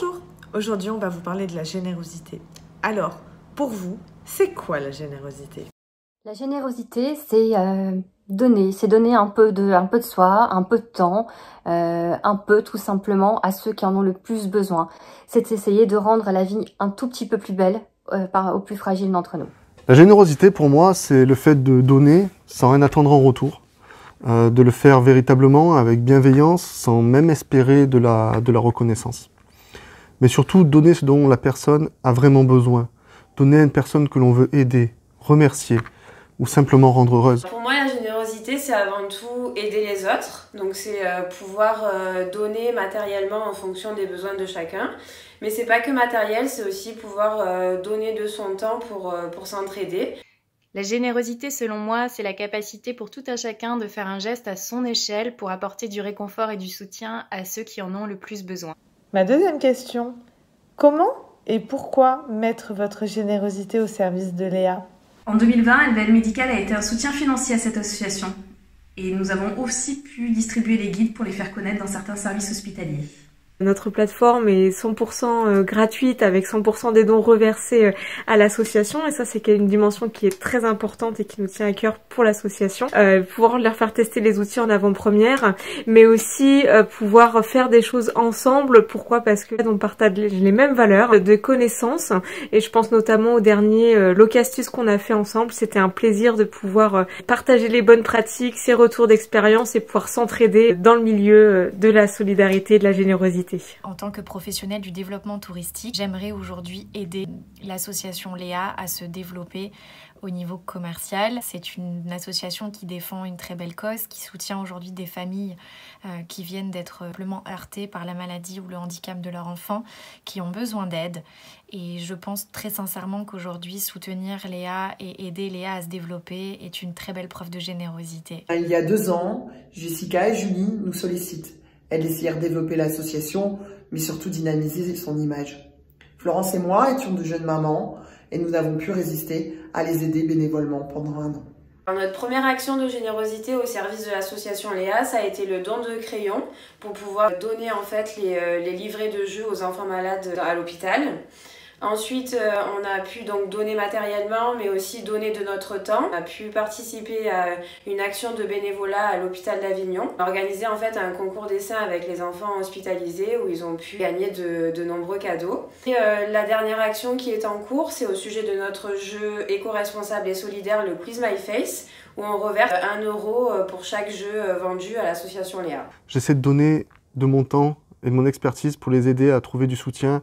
Bonjour, aujourd'hui on va vous parler de la générosité. Alors, pour vous, c'est quoi la générosité? La générosité, c'est euh, donner, c'est donner un peu, de, un peu de soi, un peu de temps, euh, un peu tout simplement à ceux qui en ont le plus besoin. C'est essayer de rendre la vie un tout petit peu plus belle euh, par, aux plus fragiles d'entre nous. La générosité pour moi, c'est le fait de donner sans rien attendre en retour. de le faire véritablement avec bienveillance sans même espérer de la, de la reconnaissance mais surtout donner ce dont la personne a vraiment besoin. Donner à une personne que l'on veut aider, remercier ou simplement rendre heureuse. Pour moi, la générosité, c'est avant tout aider les autres. Donc, c'est euh, pouvoir euh, donner matériellement en fonction des besoins de chacun. Mais c'est pas que matériel, c'est aussi pouvoir euh, donner de son temps pour, pour s'entraider. La générosité, selon moi, c'est la capacité pour tout un chacun de faire un geste à son échelle pour apporter du réconfort et du soutien à ceux qui en ont le plus besoin. Ma deuxième question, comment et pourquoi mettre votre générosité au service de Léa? En 2020, LVL Médical a été un soutien financier à cette association. Et nous avons aussi pu distribuer les guides pour les faire connaître dans certains services hospitaliers. Notre plateforme est 100% euh, gratuite avec 100% des dons reversés euh, à l'association et ça c'est une dimension qui est très importante et qui nous tient à cœur pour l'association. Euh, pouvoir leur faire tester les outils en avant-première mais aussi euh, pouvoir faire des choses ensemble. Pourquoi? Parce que on partage les mêmes valeurs de connaissances et je pense notamment au dernier euh, Locastus qu'on a fait ensemble. C'était un plaisir de pouvoir partager les bonnes pratiques, ses retours d'expérience et pouvoir s'entraider dans le milieu de la solidarité et de la générosité. En tant que professionnelle du développement touristique, j'aimerais aujourd'hui aider l'association Léa à se développer au niveau commercial. C'est une association qui défend une très belle cause, qui soutient aujourd'hui des familles euh, qui viennent d'être simplement heurtées par la maladie ou le handicap de leur enfant, qui ont besoin d'aide. Et je pense très sincèrement qu'aujourd'hui, soutenir Léa et aider Léa à se développer est une très belle preuve de générosité. Il y a deux ans, Jessica et Julie nous sollicitent elle désire développer l'association, mais surtout dynamiser son image. Florence et moi étions de jeunes mamans et nous avons pu résister à les aider bénévolement pendant un an. Notre première action de générosité au service de l'association Léa, ça a été le don de crayons pour pouvoir donner en fait les, euh, les livrets de jeux aux enfants malades à l'hôpital. Ensuite, euh, on a pu donc donner matériellement, mais aussi donner de notre temps. On a pu participer à une action de bénévolat à l'hôpital d'Avignon. Organisé en fait un concours dessin avec les enfants hospitalisés où ils ont pu gagner de, nombreux cadeaux. Et euh, la dernière action qui est en cours, c'est au sujet de notre jeu éco-responsable et solidaire, le Quiz My Face, où on reverse un euro euh, pour chaque jeu vendu à l'association Léa. J'essaie de donner de mon temps et de mon expertise pour les aider à trouver du soutien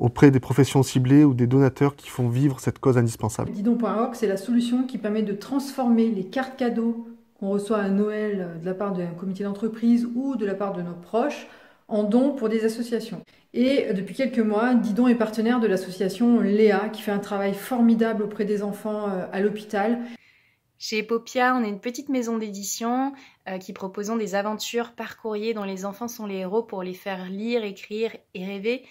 auprès des professions ciblées ou des donateurs qui font vivre cette cause indispensable. Didon.org, c'est la solution qui permet de transformer les cartes cadeaux qu'on reçoit à Noël de la part d'un comité d'entreprise ou de la part de nos proches en dons pour des associations. Et depuis quelques mois, Didon est partenaire de l'association Léa qui fait un travail formidable auprès des enfants euh, à l'hôpital. Chez Epopia, on est une petite maison d'édition euh, qui proposons des aventures par courrier dont les enfants sont les héros pour les faire lire, écrire et rêver.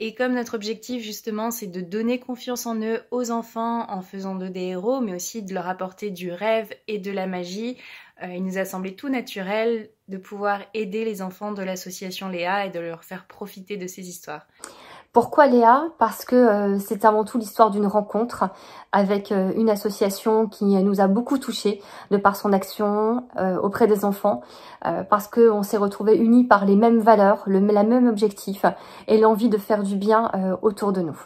Et comme notre objectif justement c'est de donner confiance en eux aux enfants en faisant d'eux des héros, mais aussi de leur apporter du rêve et de la magie, euh, il nous a semblé tout naturel de pouvoir aider les enfants de l'association Léa et de leur faire profiter de ces histoires. Pourquoi Léa? Parce que euh, c'est avant tout l'histoire d'une rencontre avec euh, une association qui nous a beaucoup touchés de par son action euh, auprès des enfants, parce qu'on s'est retrouvés unis par les mêmes valeurs, le même objectif et l'envie de faire du bien autour de nous.